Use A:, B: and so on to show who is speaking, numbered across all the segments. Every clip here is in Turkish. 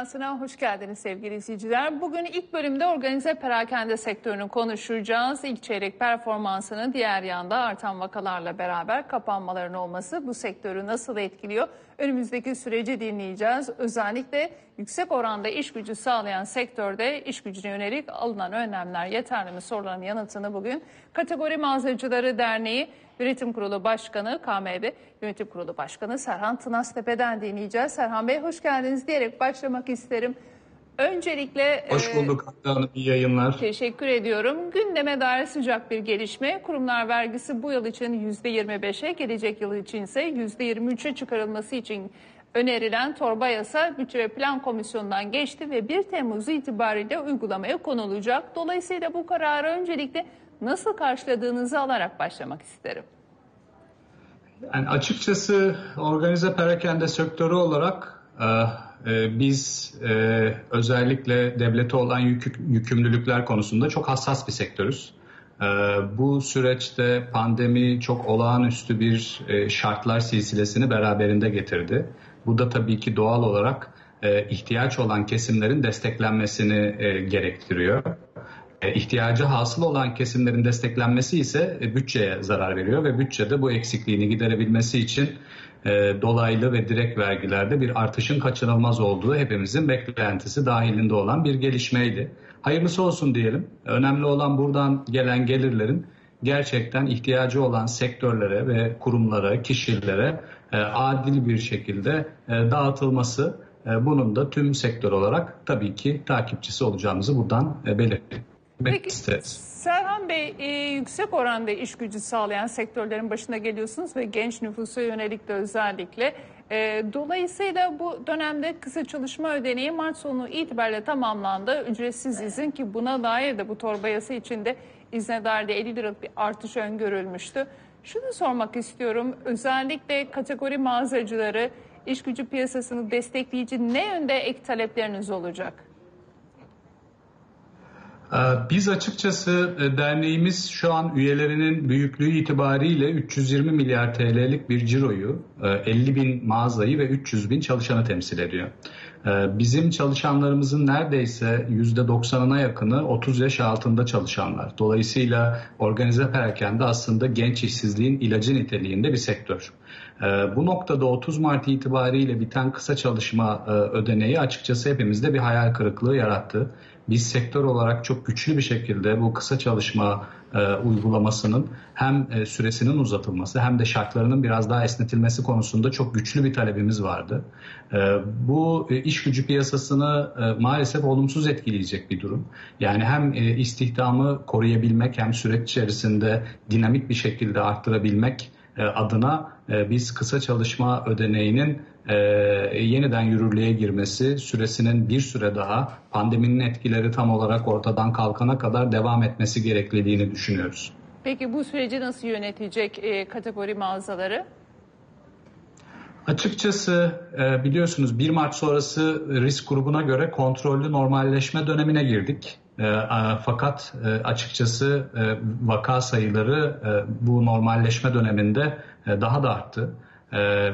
A: Dünyası'na hoş geldiniz sevgili izleyiciler. Bugün ilk bölümde organize perakende sektörünü konuşacağız. İlk çeyrek performansının diğer yanda artan vakalarla beraber kapanmaların olması bu sektörü nasıl etkiliyor? Önümüzdeki süreci dinleyeceğiz. Özellikle yüksek oranda iş gücü sağlayan sektörde iş gücüne yönelik alınan önlemler yeterli mi sorularının yanıtını bugün Kategori Mağazacıları Derneği Yönetim Kurulu Başkanı KMB Yönetim Kurulu Başkanı Serhan Tınaztepe'den dinleyeceğiz. Serhan Bey hoş geldiniz diyerek başlamak isterim. Öncelikle
B: Hoş
A: e,
B: bulduk Hatta Hanım. İyi yayınlar.
A: Teşekkür ediyorum. Gündeme dair sıcak bir gelişme. Kurumlar vergisi bu yıl için %25'e, gelecek yıl için ise %23'e çıkarılması için önerilen torba yasa Bütçe ve Plan Komisyonu'ndan geçti ve 1 Temmuz itibariyle uygulamaya konulacak. Dolayısıyla bu kararı öncelikle nasıl karşıladığınızı alarak başlamak isterim.
B: Yani açıkçası organize perakende sektörü olarak e, e, biz e, özellikle devlete olan yük, yükümlülükler konusunda çok hassas bir sektörüz. E, bu süreçte pandemi çok olağanüstü bir e, şartlar silsilesini beraberinde getirdi. Bu da tabii ki doğal olarak e, ihtiyaç olan kesimlerin desteklenmesini e, gerektiriyor. E, ihtiyacı hasıl olan kesimlerin desteklenmesi ise e, bütçeye zarar veriyor ve bütçede bu eksikliğini giderebilmesi için e, dolaylı ve direkt vergilerde bir artışın kaçınılmaz olduğu hepimizin beklentisi dahilinde olan bir gelişmeydi. Hayırlısı olsun diyelim. Önemli olan buradan gelen gelirlerin gerçekten ihtiyacı olan sektörlere ve kurumlara, kişilere adil bir şekilde dağıtılması. Bunun da tüm sektör olarak tabii ki takipçisi olacağımızı buradan belirttik.
A: Peki Serhan Bey e, yüksek oranda iş gücü sağlayan sektörlerin başına geliyorsunuz ve genç nüfusa yönelik de özellikle. E, dolayısıyla bu dönemde kısa çalışma ödeneği Mart sonu itibariyle tamamlandı. Ücretsiz izin ki buna dair de bu torba yasa içinde izne dair de 50 liralık bir artış öngörülmüştü. Şunu sormak istiyorum. Özellikle kategori mağazacıları iş gücü piyasasını destekleyici ne yönde ek talepleriniz olacak?
B: Ee, biz açıkçası e, derneğimiz şu an üyelerinin büyüklüğü itibariyle 320 milyar TL'lik bir ciroyu, 50 e, bin mağazayı ve 300 bin çalışanı temsil ediyor. Ee, bizim çalışanlarımızın neredeyse %90'ına yakını 30 yaş altında çalışanlar. Dolayısıyla organize perakende aslında genç işsizliğin ilacı niteliğinde bir sektör. Bu noktada 30 Mart itibariyle biten kısa çalışma e, ödeneği açıkçası hepimizde bir hayal kırıklığı yarattı biz sektör olarak çok güçlü bir şekilde bu kısa çalışma e, uygulamasının hem e, süresinin uzatılması hem de şartlarının biraz daha esnetilmesi konusunda çok güçlü bir talebimiz vardı. E, bu e, iş gücü piyasasını e, maalesef olumsuz etkileyecek bir durum. Yani hem e, istihdamı koruyabilmek hem süreç içerisinde dinamik bir şekilde arttırabilmek e, adına e, biz kısa çalışma ödeneğinin e, yeniden yürürlüğe girmesi süresinin bir süre daha pandeminin etkileri tam olarak ortadan kalkana kadar devam etmesi gerekliliğini düşünüyoruz.
A: Peki bu süreci nasıl yönetecek e, kategori mağazaları?
B: Açıkçası e, biliyorsunuz 1 Mart sonrası risk grubuna göre kontrollü normalleşme dönemine girdik. E, fakat e, açıkçası vaka sayıları bu normalleşme döneminde daha da arttı.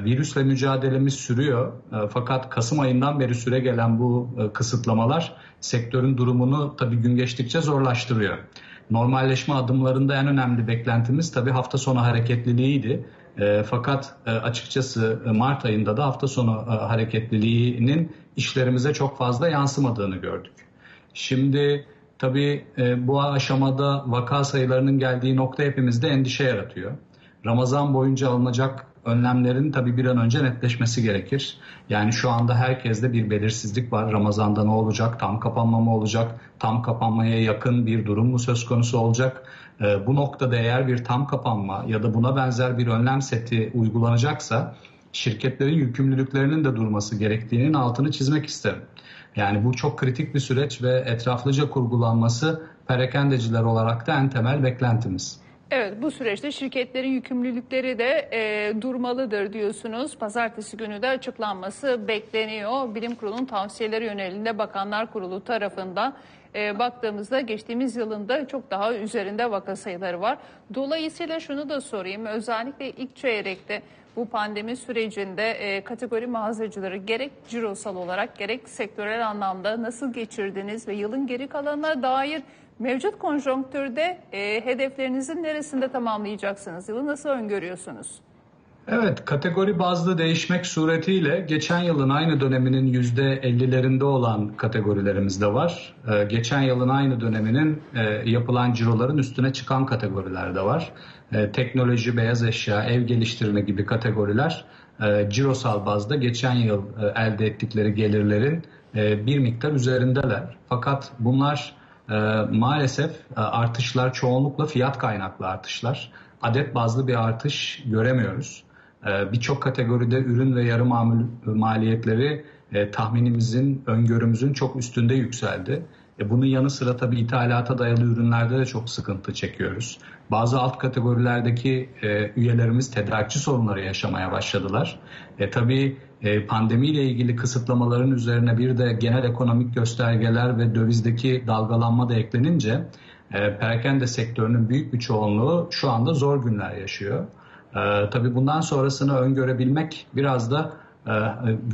B: Virüsle mücadelemiz sürüyor. Fakat Kasım ayından beri süre gelen bu kısıtlamalar sektörün durumunu tabii gün geçtikçe zorlaştırıyor. Normalleşme adımlarında en önemli beklentimiz tabii hafta sonu hareketliliğiydi. E, fakat e, açıkçası e, Mart ayında da hafta sonu e, hareketliliğinin işlerimize çok fazla yansımadığını gördük. Şimdi tabii e, bu aşamada vaka sayılarının geldiği nokta hepimizde endişe yaratıyor. Ramazan boyunca alınacak önlemlerin tabii bir an önce netleşmesi gerekir. Yani şu anda herkeste bir belirsizlik var. Ramazan'da ne olacak? Tam kapanma mı olacak? Tam kapanmaya yakın bir durum mu söz konusu olacak? Ee, bu noktada eğer bir tam kapanma ya da buna benzer bir önlem seti uygulanacaksa şirketlerin yükümlülüklerinin de durması gerektiğinin altını çizmek isterim. Yani bu çok kritik bir süreç ve etraflıca kurgulanması perakendeciler olarak da en temel beklentimiz.
A: Evet bu süreçte şirketlerin yükümlülükleri de e, durmalıdır diyorsunuz. Pazartesi günü de açıklanması bekleniyor. Bilim Kurulu'nun tavsiyeleri yönelinde Bakanlar Kurulu tarafından e, baktığımızda geçtiğimiz yılında çok daha üzerinde vaka sayıları var. Dolayısıyla şunu da sorayım. Özellikle ilk çeyrekte bu pandemi sürecinde e, kategori mağazacıları gerek cirosal olarak gerek sektörel anlamda nasıl geçirdiniz ve yılın geri kalanına dair mevcut konjonktürde e, hedeflerinizin neresinde tamamlayacaksınız? Yılı nasıl öngörüyorsunuz?
B: Evet, kategori bazlı değişmek suretiyle geçen yılın aynı döneminin %50'lerinde olan kategorilerimiz de var. Ee, geçen yılın aynı döneminin e, yapılan ciroların üstüne çıkan kategoriler de var. E, teknoloji, beyaz eşya, ev geliştirme gibi kategoriler e, cirosal bazda geçen yıl e, elde ettikleri gelirlerin e, bir miktar üzerindeler. Fakat bunlar maalesef e, artışlar çoğunlukla fiyat kaynaklı artışlar. Adet bazlı bir artış göremiyoruz. E, Birçok kategoride ürün ve yarı mamul maliyetleri e, tahminimizin, öngörümüzün çok üstünde yükseldi. E, bunun yanı sıra tabii ithalata dayalı ürünlerde de çok sıkıntı çekiyoruz. Bazı alt kategorilerdeki e, üyelerimiz tedarikçi sorunları yaşamaya başladılar. E, tabii e, pandemiyle ilgili kısıtlamaların üzerine bir de genel ekonomik göstergeler ve dövizdeki dalgalanma da eklenince e, perakende sektörünün büyük bir çoğunluğu şu anda zor günler yaşıyor. E, tabii bundan sonrasını öngörebilmek biraz da e,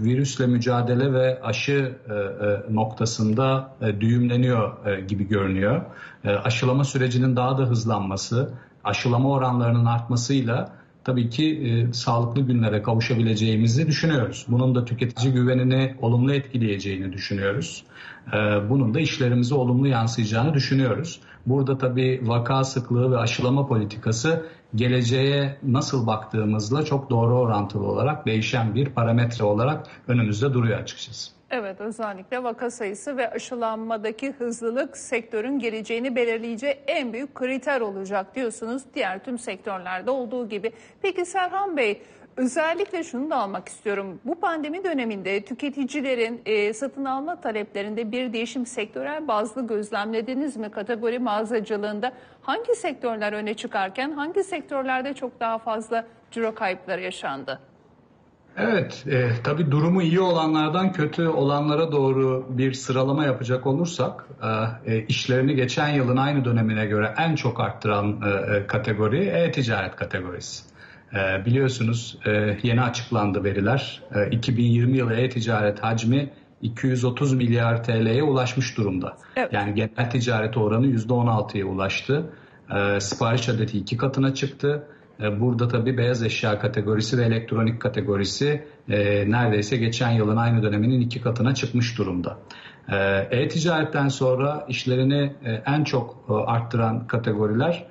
B: virüsle mücadele ve aşı e, e, noktasında düğümleniyor gibi görünüyor. Aşılama sürecinin daha da hızlanması, aşılama oranlarının artmasıyla tabii ki sağlıklı günlere kavuşabileceğimizi düşünüyoruz. Bunun da tüketici güvenini olumlu etkileyeceğini düşünüyoruz. Bunun da işlerimize olumlu yansıyacağını düşünüyoruz. Burada tabii vaka sıklığı ve aşılama politikası geleceğe nasıl baktığımızla çok doğru orantılı olarak değişen bir parametre olarak önümüzde duruyor açıkçası.
A: Evet özellikle vaka sayısı ve aşılanmadaki hızlılık sektörün geleceğini belirleyeceği en büyük kriter olacak diyorsunuz diğer tüm sektörlerde olduğu gibi. Peki Serhan Bey Özellikle şunu da almak istiyorum. Bu pandemi döneminde tüketicilerin e, satın alma taleplerinde bir değişim sektörel bazlı gözlemlediniz mi? Kategori mağazacılığında hangi sektörler öne çıkarken hangi sektörlerde çok daha fazla ciro kayıpları yaşandı?
B: Evet, e, tabii durumu iyi olanlardan kötü olanlara doğru bir sıralama yapacak olursak, e, e işlerini geçen yılın aynı dönemine göre en çok arttıran e, e kategori e-ticaret kategorisi. Ee, biliyorsunuz e, yeni açıklandı veriler. 2020 ee, yılı e-ticaret hacmi 230 milyar TL'ye ulaşmış durumda. Evet. Yani genel ticaret oranı %16'ya ulaştı. Ee, sipariş adeti iki katına çıktı. Burada tabii beyaz eşya kategorisi ve elektronik kategorisi e, neredeyse geçen yılın aynı döneminin iki katına çıkmış durumda. E-ticaretten sonra işlerini e, en çok arttıran kategoriler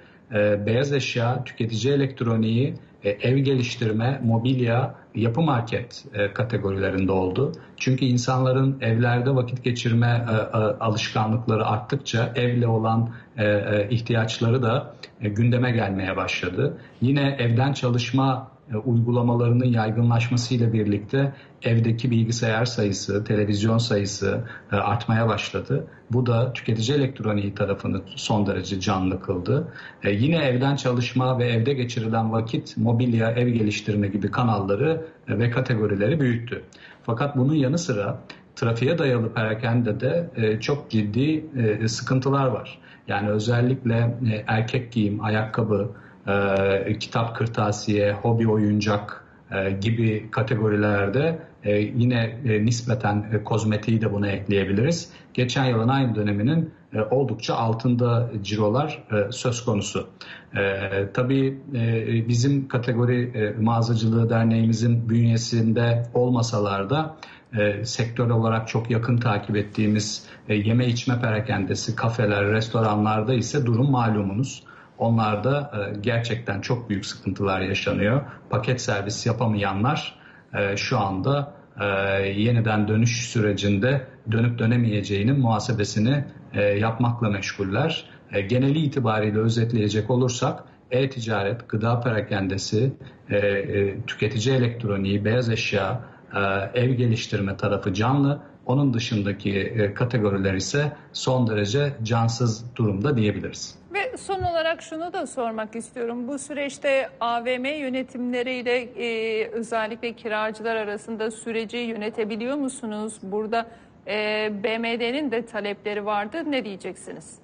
B: beyaz eşya, tüketici elektroniği, e, ev geliştirme, mobilya, yapı market e, kategorilerinde oldu. Çünkü insanların evlerde vakit geçirme e, alışkanlıkları arttıkça evle olan ihtiyaçları da gündeme gelmeye başladı. Yine evden çalışma e, uygulamalarının yaygınlaşmasıyla birlikte evdeki bilgisayar sayısı, televizyon sayısı e, artmaya başladı. Bu da tüketici elektroniği tarafını son derece canlı kıldı. E, yine evden çalışma ve evde geçirilen vakit mobilya, ev geliştirme gibi kanalları ve kategorileri büyüttü. Fakat bunun yanı sıra trafiğe dayalı perakende de çok ciddi sıkıntılar var. Yani özellikle erkek giyim, ayakkabı, e, kitap kırtasiye, hobi oyuncak e, gibi kategorilerde e, yine e, nispeten e, kozmetiği de buna ekleyebiliriz. Geçen yılın aynı döneminin e, oldukça altında cirolar e, söz konusu. E, tabii e, bizim kategori e, mağazacılığı derneğimizin bünyesinde olmasalar da e, sektör olarak çok yakın takip ettiğimiz e, yeme içme perakendesi, kafeler, restoranlarda ise durum malumunuz. Onlarda e, gerçekten çok büyük sıkıntılar yaşanıyor. Paket servis yapamayanlar e, şu anda e, yeniden dönüş sürecinde dönüp dönemeyeceğinin muhasebesini yapmakla meşguller. Geneli itibariyle özetleyecek olursak e-ticaret, gıda perakendesi, tüketici elektroniği, beyaz eşya, ev geliştirme tarafı canlı. Onun dışındaki kategoriler ise son derece cansız durumda diyebiliriz.
A: Ve son olarak şunu da sormak istiyorum. Bu süreçte AVM yönetimleriyle e, özellikle kiracılar arasında süreci yönetebiliyor musunuz? Burada E, BMD'nin de talepleri vardı. Ne diyeceksiniz?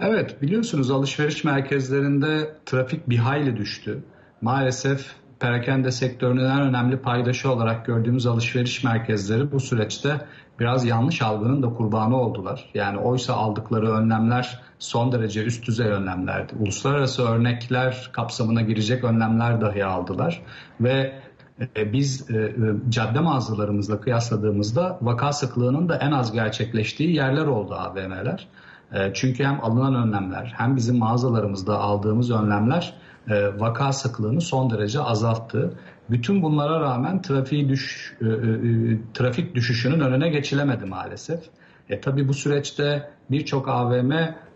B: Evet biliyorsunuz alışveriş merkezlerinde trafik bir hayli düştü. Maalesef perakende sektörünün en önemli paydaşı olarak gördüğümüz alışveriş merkezleri bu süreçte biraz yanlış algının da kurbanı oldular. Yani oysa aldıkları önlemler son derece üst düzey önlemlerdi. Uluslararası örnekler kapsamına girecek önlemler dahi aldılar ve e, biz e, e, cadde mağazalarımızla kıyasladığımızda vaka sıklığının da en az gerçekleştiği yerler oldu AVM'ler. Çünkü hem alınan önlemler hem bizim mağazalarımızda aldığımız önlemler vaka sıklığını son derece azalttı. Bütün bunlara rağmen trafiği düş, trafik düşüşünün önüne geçilemedi maalesef. E, tabii bu süreçte birçok AVM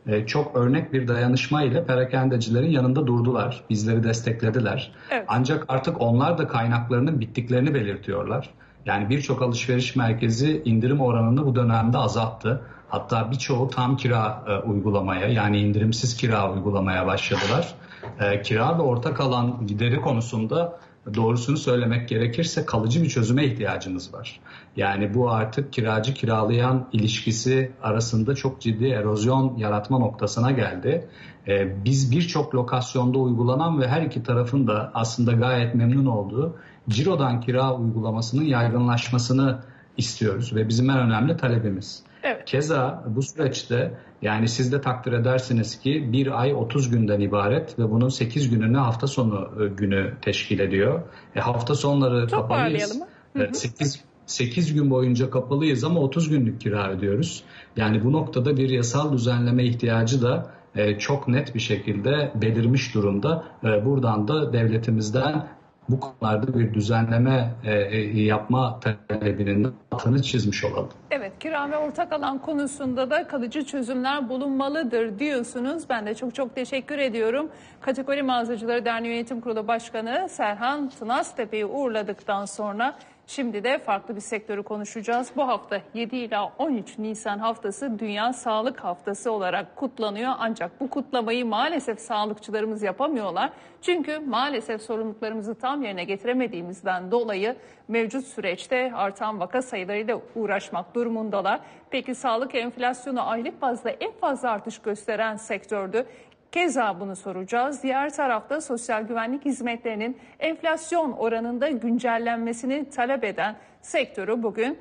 B: e, çok örnek bir dayanışma ile perakendecilerin yanında durdular. Bizleri desteklediler. Evet. Ancak artık onlar da kaynaklarının bittiklerini belirtiyorlar. Yani birçok alışveriş merkezi indirim oranını bu dönemde azalttı. Hatta birçoğu tam kira e, uygulamaya yani indirimsiz kira uygulamaya başladılar. E, kira ve ortak alan gideri konusunda doğrusunu söylemek gerekirse kalıcı bir çözüme ihtiyacımız var. Yani bu artık kiracı kiralayan ilişkisi arasında çok ciddi erozyon yaratma noktasına geldi. Ee, biz birçok lokasyonda uygulanan ve her iki tarafın da aslında gayet memnun olduğu cirodan kira uygulamasının yaygınlaşmasını istiyoruz ve bizim en önemli talebimiz. Evet. Keza bu süreçte yani siz de takdir edersiniz ki bir ay 30 günden ibaret ve bunun 8 gününü hafta sonu e, günü teşkil ediyor. E, hafta sonları kapalıyız. Hı hı. 8, 8 gün boyunca kapalıyız ama 30 günlük kira ödüyoruz. Yani bu noktada bir yasal düzenleme ihtiyacı da e, çok net bir şekilde belirmiş durumda. E, buradan da devletimizden bu konularda bir düzenleme e, e, yapma talebinin altını çizmiş olalım.
A: Evet, kira ve ortak alan konusunda da kalıcı çözümler bulunmalıdır diyorsunuz. Ben de çok çok teşekkür ediyorum. Kategori Mağazacıları Derneği Yönetim Kurulu Başkanı Serhan Tınaztepe'yi uğurladıktan sonra Şimdi de farklı bir sektörü konuşacağız. Bu hafta 7 ila 13 Nisan haftası Dünya Sağlık Haftası olarak kutlanıyor. Ancak bu kutlamayı maalesef sağlıkçılarımız yapamıyorlar. Çünkü maalesef sorumluluklarımızı tam yerine getiremediğimizden dolayı mevcut süreçte artan vaka sayılarıyla uğraşmak durumundalar. Peki sağlık enflasyonu aylık bazda en fazla artış gösteren sektördü. Keza bunu soracağız. Diğer tarafta sosyal güvenlik hizmetlerinin enflasyon oranında güncellenmesini talep eden sektörü bugün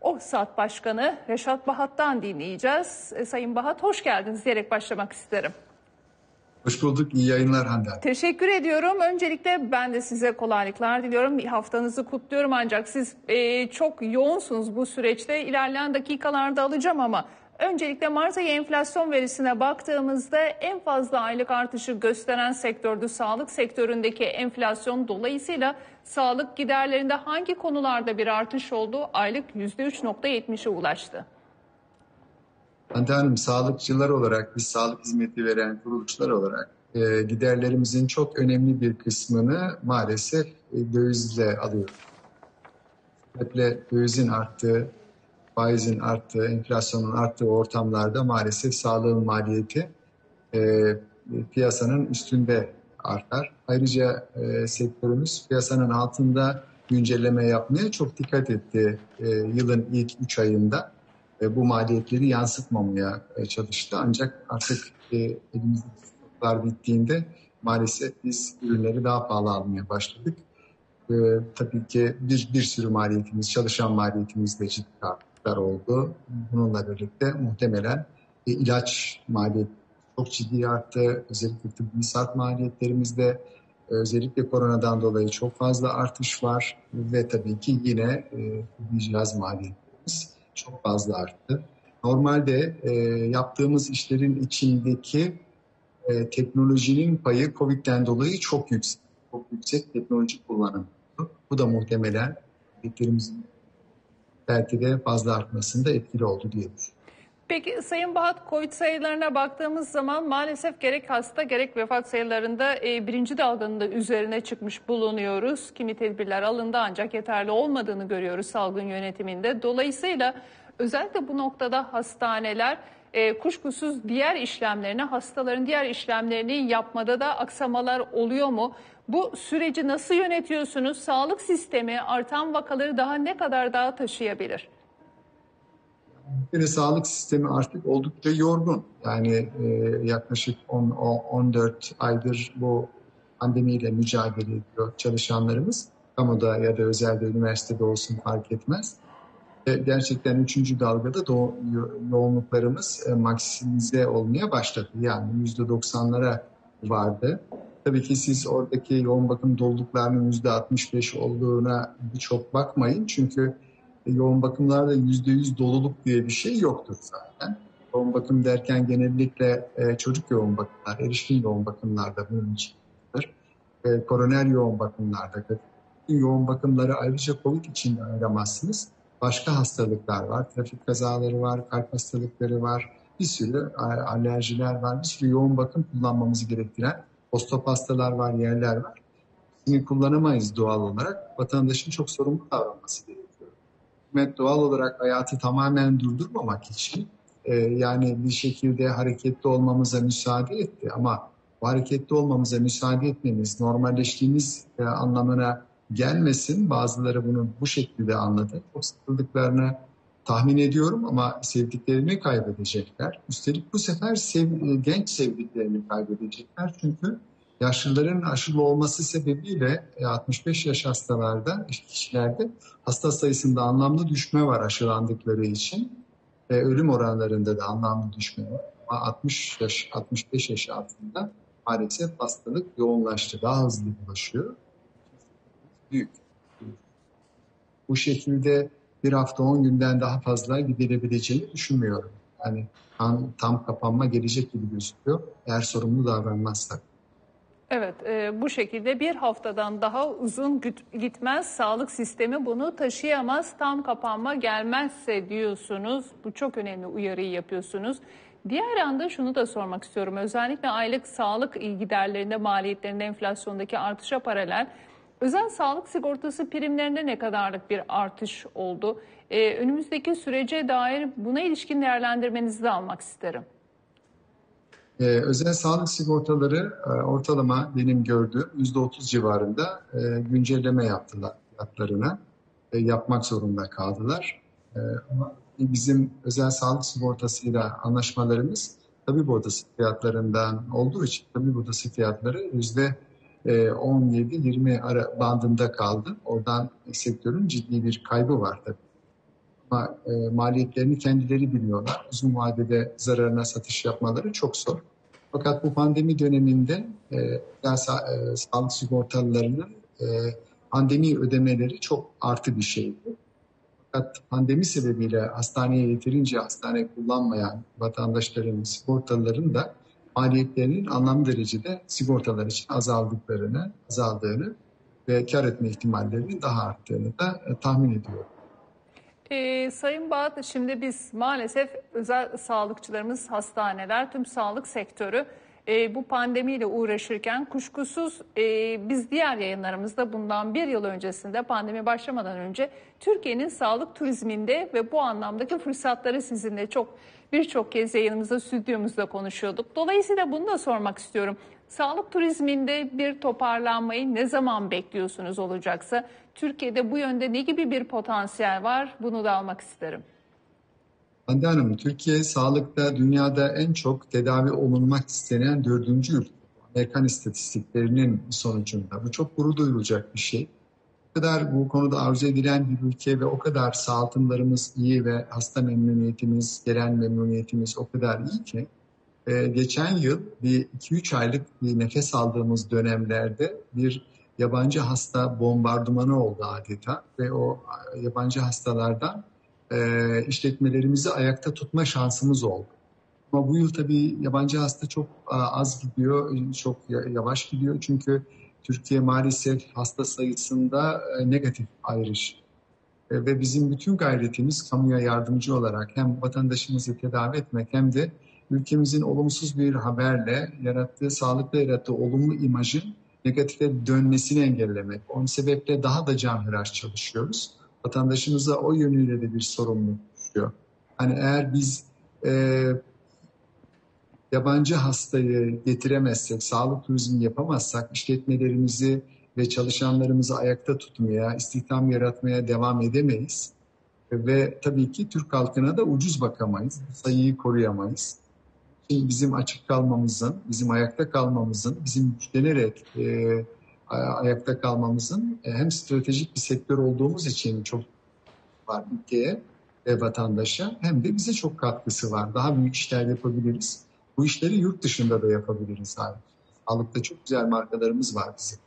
A: OHSAT Başkanı Reşat Bahat'tan dinleyeceğiz. E, Sayın Bahat hoş geldiniz diyerek başlamak isterim.
C: Hoş bulduk. İyi yayınlar Hande.
A: Teşekkür ediyorum. Öncelikle ben de size kolaylıklar diliyorum. Haftanızı kutluyorum ancak siz e, çok yoğunsunuz bu süreçte. İlerleyen dakikalarda alacağım ama Öncelikle Mart ayı enflasyon verisine baktığımızda en fazla aylık artışı gösteren sektördü sağlık sektöründeki enflasyon. Dolayısıyla sağlık giderlerinde hangi konularda bir artış oldu? Aylık %3.70'e ulaştı.
C: Hande Hanım, sağlıkçılar olarak, biz sağlık hizmeti veren kuruluşlar olarak e, giderlerimizin çok önemli bir kısmını maalesef e, dövizle alıyoruz. Sebeple dövizin arttığı faizin arttığı, enflasyonun arttığı ortamlarda maalesef sağlığın maliyeti e, piyasanın üstünde artar. Ayrıca e, sektörümüz piyasanın altında güncelleme yapmaya çok dikkat etti e, yılın ilk 3 ayında. E, bu maliyetleri yansıtmamaya e, çalıştı. Ancak artık e, stoklar bittiğinde maalesef biz ürünleri daha pahalı almaya başladık. E, tabii ki bir, bir sürü maliyetimiz, çalışan maliyetimiz de ciddi arttı artışlar oldu. Bununla birlikte muhtemelen e, ilaç maliyeti çok ciddi arttı. Özellikle tıbbi saat maliyetlerimizde e, özellikle koronadan dolayı çok fazla artış var ve tabii ki yine e, tıbbi cihaz maliyetlerimiz çok fazla arttı. Normalde e, yaptığımız işlerin içindeki e, teknolojinin payı COVID'den dolayı çok yüksek. Çok yüksek teknoloji kullanımı. Bu da muhtemelen ülkelerimizin belki de fazla artmasında etkili oldu diyebiliriz.
A: Peki Sayın Bahat COVID sayılarına baktığımız zaman maalesef gerek hasta gerek vefat sayılarında e, birinci dalganın da üzerine çıkmış bulunuyoruz. Kimi tedbirler alındı ancak yeterli olmadığını görüyoruz salgın yönetiminde. Dolayısıyla özellikle bu noktada hastaneler e, kuşkusuz diğer işlemlerini, hastaların diğer işlemlerini yapmada da aksamalar oluyor mu? Bu süreci nasıl yönetiyorsunuz? Sağlık sistemi artan vakaları daha ne kadar daha taşıyabilir?
C: Yine sağlık sistemi artık oldukça yorgun. Yani e, yaklaşık 10, 14 aydır bu pandemiyle mücadele ediyor çalışanlarımız. Kamuda ya da özelde, üniversitede olsun fark etmez. E, gerçekten üçüncü dalgada do- yoğunluklarımız e, maksimize olmaya başladı. Yani yüzde doksanlara vardı. Tabii ki siz oradaki yoğun bakım doluluklarının yüzde 65 olduğuna çok bakmayın. Çünkü yoğun bakımlarda yüzde yüz doluluk diye bir şey yoktur zaten. Yoğun bakım derken genellikle e, çocuk yoğun bakımlar, erişkin yoğun bakımlarda bunun içindir. E, koroner yoğun bakımlarda, yoğun bakımları ayrıca COVID için ayıramazsınız. Başka hastalıklar var, trafik kazaları var, kalp hastalıkları var, bir sürü alerjiler var, bir sürü yoğun bakım kullanmamızı gerektiren postop hastalar var, yerler var. Bunu kullanamayız doğal olarak. Vatandaşın çok sorumlu davranması gerekiyor hükümet doğal olarak hayatı tamamen durdurmamak için e, yani bir şekilde hareketli olmamıza müsaade etti ama bu hareketli olmamıza müsaade etmemiz normalleştiğimiz e, anlamına gelmesin. Bazıları bunu bu şekilde anladı. Çok sıkıldıklarını tahmin ediyorum ama sevdiklerini kaybedecekler. Üstelik bu sefer sev, e, genç sevdiklerini kaybedecekler. Çünkü yaşlıların aşılı olması sebebiyle 65 e, yaş hastalarda, kişilerde hasta sayısında anlamlı düşme var aşılandıkları için. Ve ölüm oranlarında da anlamlı düşme var. Ama 60 yaş, 65 yaş altında maalesef hastalık yoğunlaştı. Daha hızlı bulaşıyor. Büyük. Bu şekilde bir hafta 10 günden daha fazla gidilebileceğini düşünmüyorum. Yani tam, tam kapanma gelecek gibi gözüküyor. Eğer sorumlu davranmazsak.
A: Evet, e, bu şekilde bir haftadan daha uzun gitmez. Sağlık sistemi bunu taşıyamaz. Tam kapanma gelmezse diyorsunuz. Bu çok önemli uyarıyı yapıyorsunuz. Diğer yanda şunu da sormak istiyorum. Özellikle aylık sağlık giderlerinde, maliyetlerinde, enflasyondaki artışa paralel özel sağlık sigortası primlerinde ne kadarlık bir artış oldu? Ee, önümüzdeki sürece dair buna ilişkin değerlendirmenizi de almak isterim.
C: Ee, özel sağlık sigortaları e, ortalama benim gördüğüm %30 civarında e, güncelleme yaptılar fiyatlarına. E, yapmak zorunda kaldılar. E, ama bizim özel sağlık sigortasıyla anlaşmalarımız tabip odası fiyatlarından olduğu için tabip odası fiyatları yüzde 17-20 bandında kaldı. Oradan sektörün ciddi bir kaybı var tabii. Ama e, maliyetlerini kendileri biliyorlar. Uzun vadede zararına satış yapmaları çok zor. Fakat bu pandemi döneminde e, yani e, sağlık sigortalılarının e, pandemi ödemeleri çok artı bir şeydi. Fakat pandemi sebebiyle hastaneye yeterince hastane kullanmayan vatandaşların, sigortalıların da maliyetlerinin anlamlı derecede sigortalar için azaldıklarını, azaldığını ve kar etme ihtimallerinin daha arttığını da e, tahmin ediyorum.
A: Ee, Sayın Bağat, şimdi biz maalesef özel sağlıkçılarımız, hastaneler, tüm sağlık sektörü e, bu pandemiyle uğraşırken kuşkusuz e, biz diğer yayınlarımızda bundan bir yıl öncesinde pandemi başlamadan önce Türkiye'nin sağlık turizminde ve bu anlamdaki fırsatları sizinle çok birçok kez yayınımızda, stüdyomuzda konuşuyorduk. Dolayısıyla bunu da sormak istiyorum. Sağlık turizminde bir toparlanmayı ne zaman bekliyorsunuz olacaksa? Türkiye'de bu yönde ne gibi bir potansiyel var? Bunu da almak isterim.
C: Hande Hanım, Türkiye sağlıkta dünyada en çok tedavi olunmak istenen dördüncü ülke. Amerikan istatistiklerinin sonucunda. Bu çok gurur duyulacak bir şey. Kadar bu konuda arzu edilen bir ülke ve o kadar sağlıklarımız iyi ve hasta memnuniyetimiz, gelen memnuniyetimiz o kadar iyi ki e, geçen yıl bir 2-3 aylık bir nefes aldığımız dönemlerde bir yabancı hasta bombardımanı oldu adeta ve o yabancı hastalardan e, işletmelerimizi ayakta tutma şansımız oldu. Ama bu yıl tabii yabancı hasta çok az gidiyor, çok yavaş gidiyor. Çünkü Türkiye maalesef hasta sayısında e, negatif ayrış. E, ve bizim bütün gayretimiz kamuya yardımcı olarak hem vatandaşımızı tedavi etmek hem de ülkemizin olumsuz bir haberle yarattığı, sağlıkla yarattığı olumlu imajın negatife dönmesini engellemek. Onun sebeple daha da canhıraş çalışıyoruz vatandaşımıza o yönüyle de bir sorumluluk düşüyor. Hani eğer biz e, yabancı hastayı getiremezsek, sağlık turizmi yapamazsak işletmelerimizi ve çalışanlarımızı ayakta tutmaya, istihdam yaratmaya devam edemeyiz. Ve tabii ki Türk halkına da ucuz bakamayız. Sayıyı koruyamayız. Şimdi bizim açık kalmamızın, bizim ayakta kalmamızın, bizim güçlenerek e, ayakta kalmamızın e, hem stratejik bir sektör olduğumuz için çok var ülkeye ve vatandaşa hem de bize çok katkısı var. Daha büyük işler yapabiliriz. Bu işleri yurt dışında da yapabiliriz abi. Sağlıkta çok güzel markalarımız var bizim.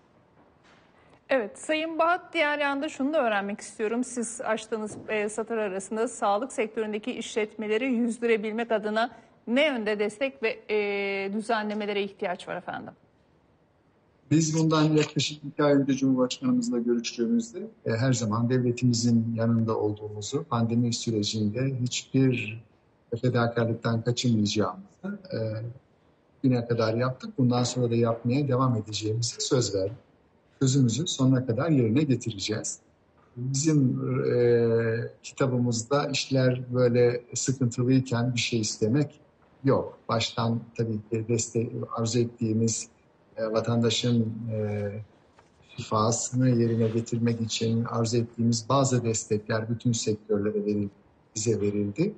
A: Evet, Sayın Bahat diğer yanda şunu da öğrenmek istiyorum. Siz açtığınız e, satır arasında sağlık sektöründeki işletmeleri yüzdürebilmek adına ne yönde destek ve e, düzenlemelere ihtiyaç var efendim?
C: Biz bundan yaklaşık iki ay önce Cumhurbaşkanımızla görüştüğümüzde e, her zaman devletimizin yanında olduğumuzu, pandemi sürecinde hiçbir fedakarlıktan kaçınmayacağımızı e, güne kadar yaptık. Bundan sonra da yapmaya devam edeceğimizi söz verdik. Sözümüzü sonuna kadar yerine getireceğiz. Bizim e, kitabımızda işler böyle sıkıntılıyken bir şey istemek yok. Baştan tabii ki destek arzu ettiğimiz e, vatandaşın e, şifasını yerine getirmek için arzu ettiğimiz bazı destekler bütün sektörlere verildi, bize verildi.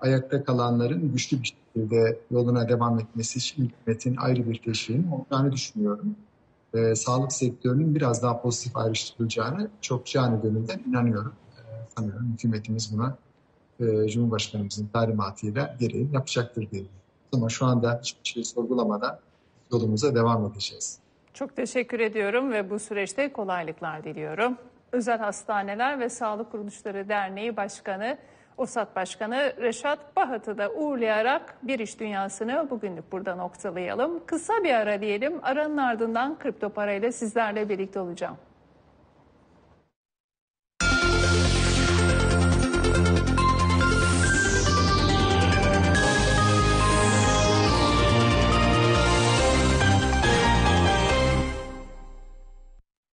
C: Ayakta kalanların güçlü bir şekilde yoluna devam etmesi için hükümetin ayrı bir teşviğinin olacağını düşünüyorum. E, sağlık sektörünün biraz daha pozitif ayrıştırılacağını çok canı gönülden inanıyorum. E, sanıyorum hükümetimiz buna e, Cumhurbaşkanımızın talimatıyla gereği yapacaktır diye. Ama şu anda hiçbir şey sorgulamadan yolumuza devam edeceğiz.
A: Çok teşekkür ediyorum ve bu süreçte kolaylıklar diliyorum. Özel Hastaneler ve Sağlık Kuruluşları Derneği Başkanı, OSAT Başkanı Reşat Bahat'ı da uğurlayarak bir iş dünyasını bugünlük burada noktalayalım. Kısa bir ara diyelim. Aranın ardından kripto parayla sizlerle birlikte olacağım.